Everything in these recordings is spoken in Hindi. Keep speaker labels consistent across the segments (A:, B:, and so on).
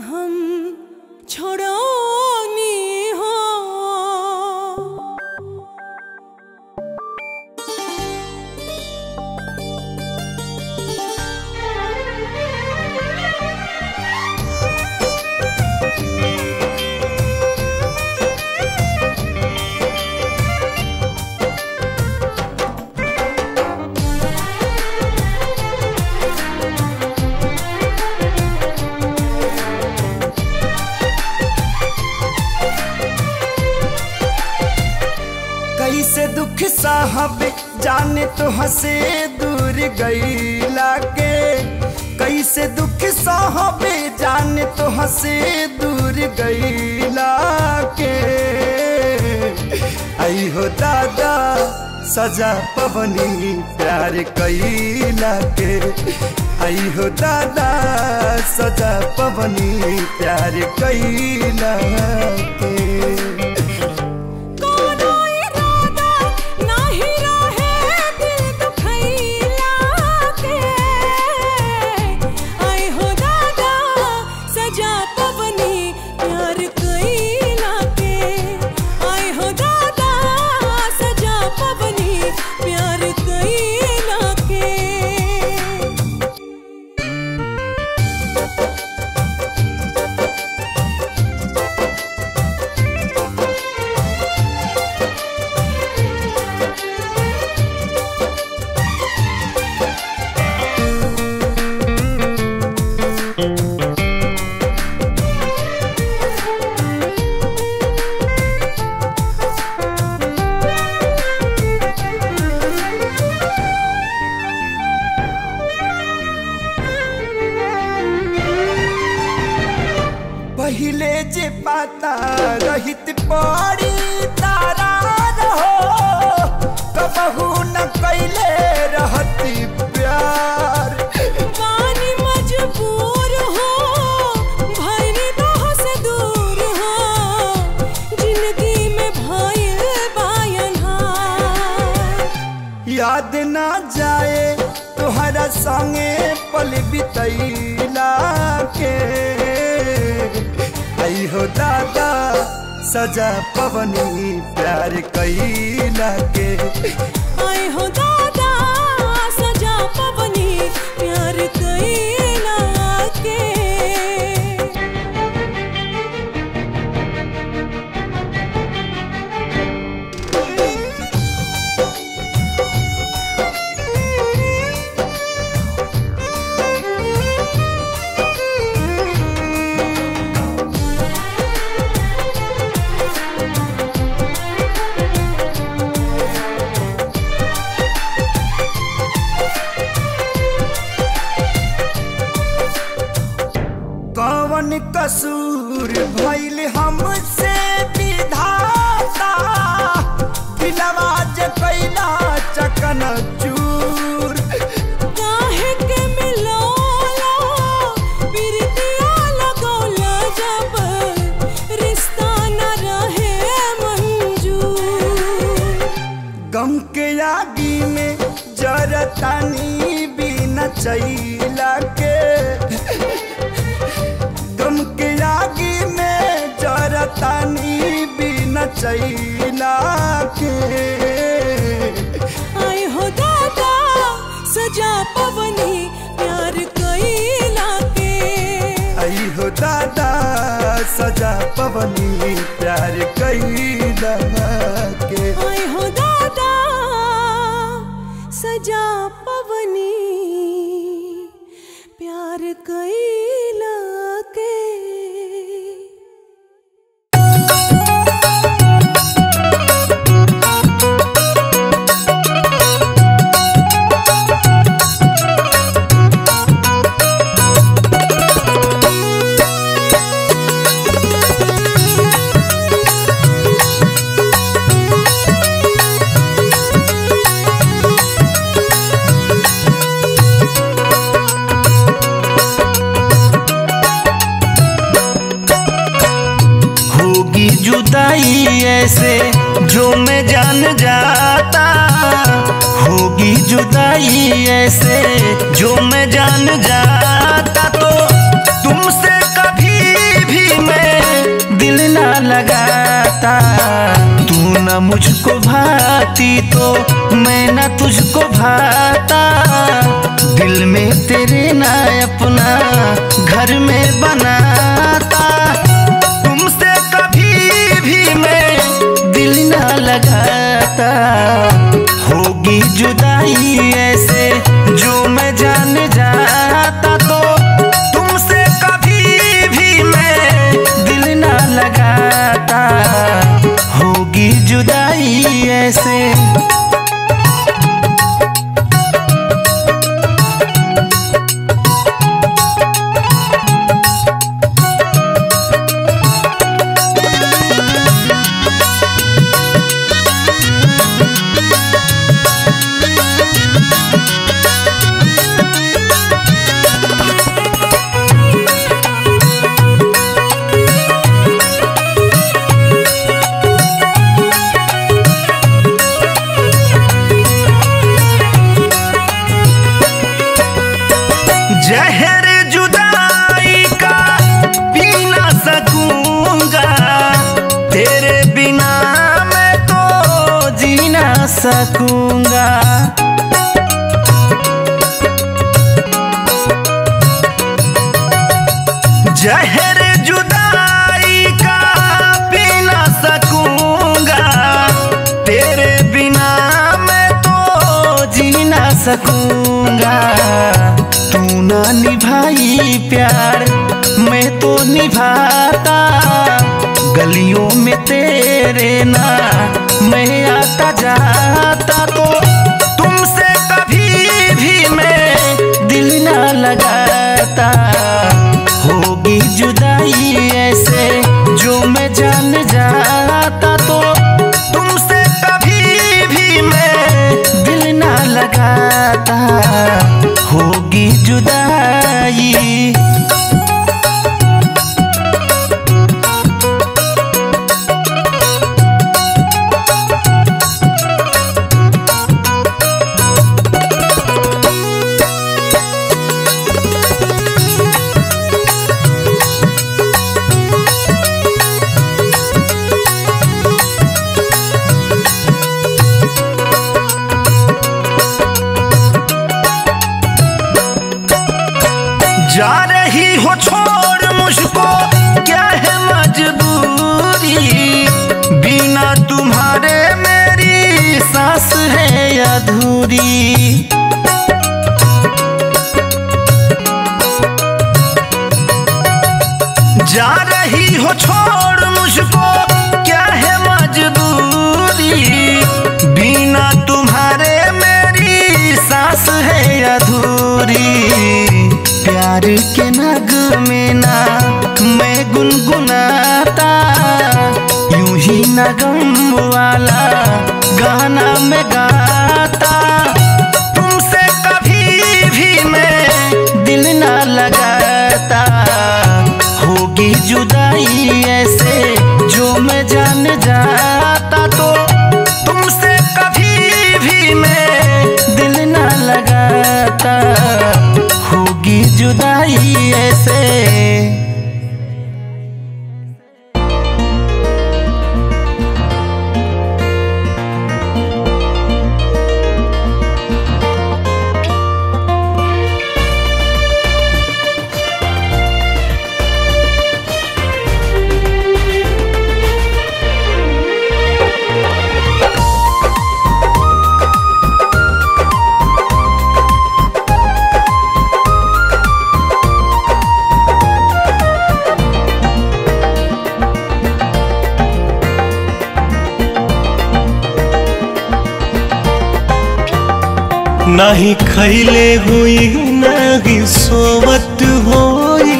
A: हम छोड़ोनी
B: साहब जाने तो हंसे दूर गईला के कैसे दुख साहब जाने तो हंसे दूर गईला के आई हो दादा, सजा पवनी प्यार कैला के आई हो दादा, सजा पवनी प्यार कैला संगे पल बितैला के हो दादा सजा पवनी प्यार कैला के चैला के गम के आगी में जरतानी बिना चैला के
A: आई हो दादा सजा पवनी प्यार कैला के
B: आई हो दादा सजा पवनी प्यार कैला के
A: आई हो दादा सजा प्यार
C: ऐसे जो मैं जान जाता तो तुमसे कभी भी मैं दिल ना लगाता। तू न मुझको भाती तो मैं न तुझको भाता। दिल में तेरे ना अपना घर में बनाता। तुमसे कभी भी मैं दिल ना लगाता। होगी जुदाई लगाता होगी जुदाई ऐसे। सकूँगा तू ना निभाई प्यार, मैं तो निभाता। गलियों में तेरे ना, मैं आता जाता। तो तुमसे कभी भी मैं दिल ना लगाता। होगी जुदाई ऐसे जो मैं जान जाता। लगाता होगी जुदाई। अधूरी जा रही हो छोड़ मुझको, क्या है मजबूरी? बिना तुम्हारे मेरी सांस है अधूरी। प्यार के नग में ना मैं गुनगुनाता, यूँ ही नगम वाला ऐसे।
D: नाही खैले हुई नाही सोवत होई।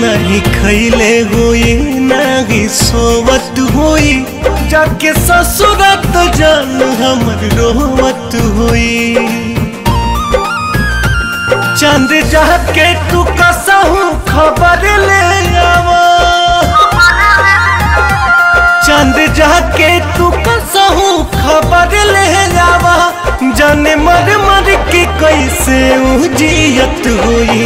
D: नहीं खैले हुई नहीं सोवत हुई। जाके ससुरत जान हमर रोवत हुई। चंद जाके तू कसहू खबर ले आवा। चंद जाके तू कसहू खबर ले जावा। जाने मर मर के कैसे उजियत होई।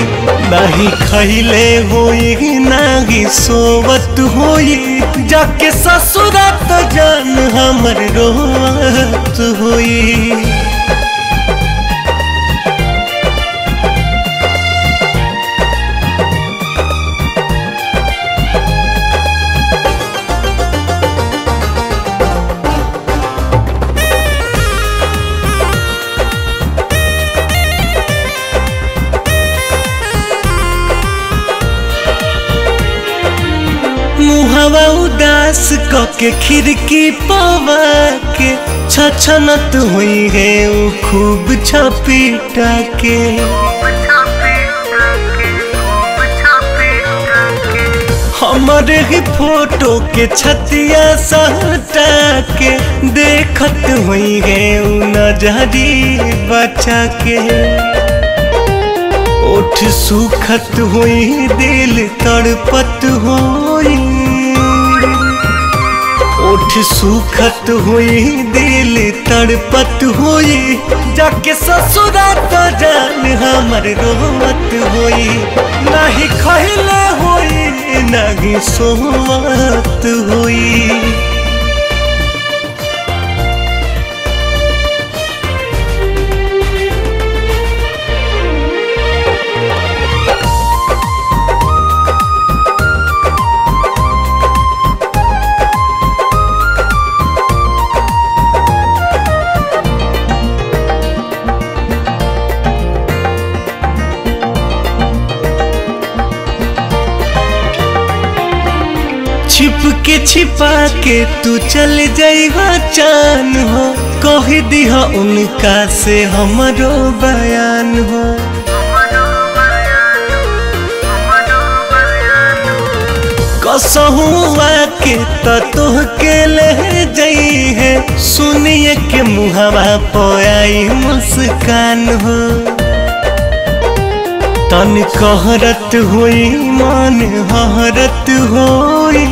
D: नहीं खैले होई, नहीं सोवत होई। जाके ससुरत जान हमर रोवत होई। मुहवा उदास कके खिड़की पवा के। छछनत हुई है उ खूब छपीटा के हमारे ही फ़ोटो के छतिया सहटा के देखत हुई है उ नजरी बचा के ओठ सुखत हुई दिल तड़पत हुई ओठ सुखत हुई, दिल तड़पत हुई। जाके ससुरा तो जान हमर रोमत हुई। नहीं खैले हुई, नहीं सोमत हुई। छिप के छिपा के तू चल जाइबा चान हो। कह दिहा उनका से हमरो बयान हो। कसहू के तोह के ले जई है। सुनिए के मुहावा पोयाई मुस्कान हो। तन कहरत हुई, मन हरत हुई।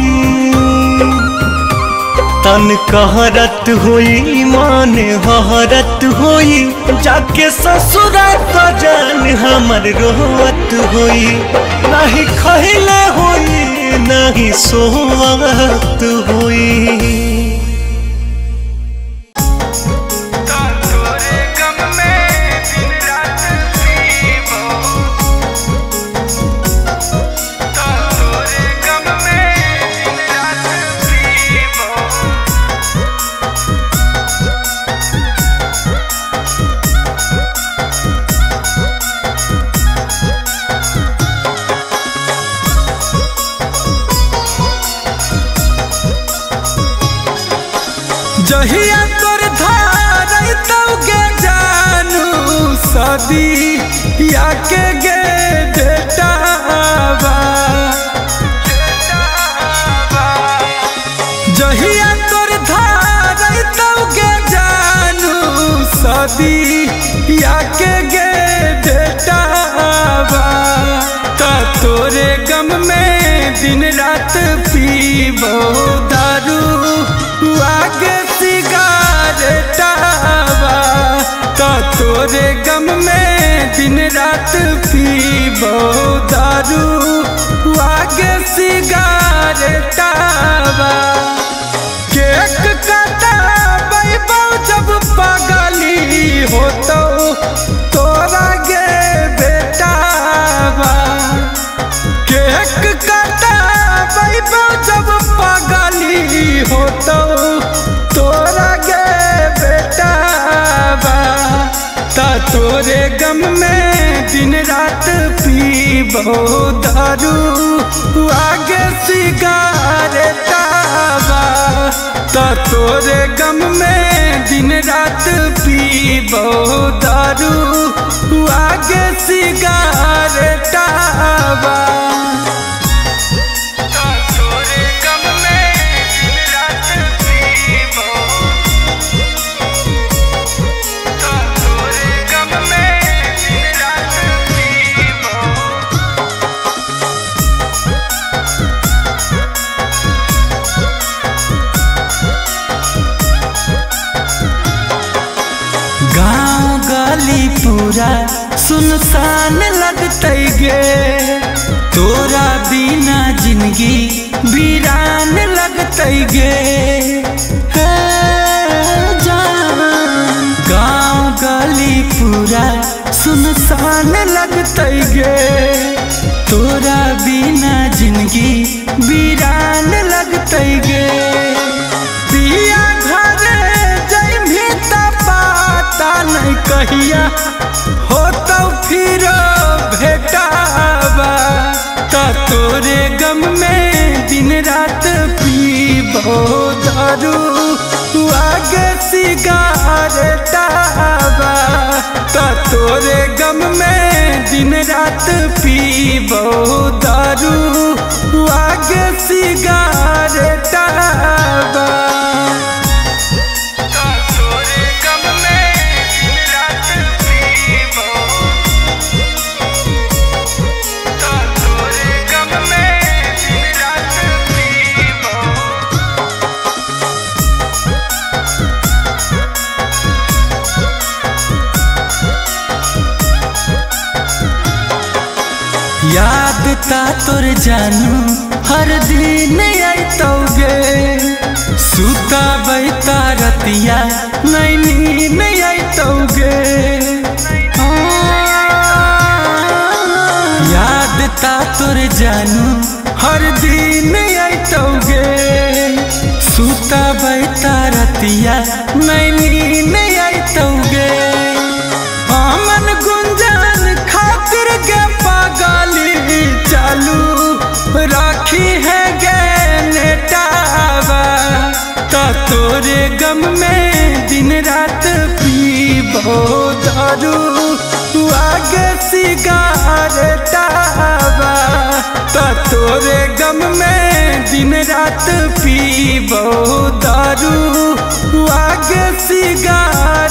D: तन कहरत हुई, मन हरत हुई। जाके ससुरा तो जान हमर रोवत हुई। नहीं खैले हुई, नहीं सोवत हुई।
C: दारू आगे सिगारेटावा का तोरे गम में दिन रात पीबो दारू आगे सिगारेटावा केक तोरे गम में दिन रात पीबो दारू आगे सिगारेटावा तो तोरे गम में दिन रात पीबो दारू आगे सिगारेटावा वीरान लगते गे। गाँव गली पूरा सुनसान लगते गे। तोरा बिना ज़िंदगी वीरान लगते गे। पिया घरे जइभी पाता नहीं कहिया हो तो फिर भेटाबा तोरे गम में पीबो दारू आगे सिगार त तोरे गम में दिन रात पीबो दारू आगे सिगारेटाबा याद ता तोर जानू, हर दिन आइतौगे सुता बैता रतिया नहीं नहीं आइतौगे याद ता तोर जानू, हर दिन आइतौगे सुता बैता रतिया नहीं नहीं आइतौगे चालू राखी है गे नेटावा त तोरे गम में दिन रात पीबो दारू। आगे सिगारेटावा त तोरे गम में दिन रात पीबो दारू। आगे सिगारेटावा